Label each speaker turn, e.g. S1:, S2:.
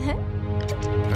S1: 嗯。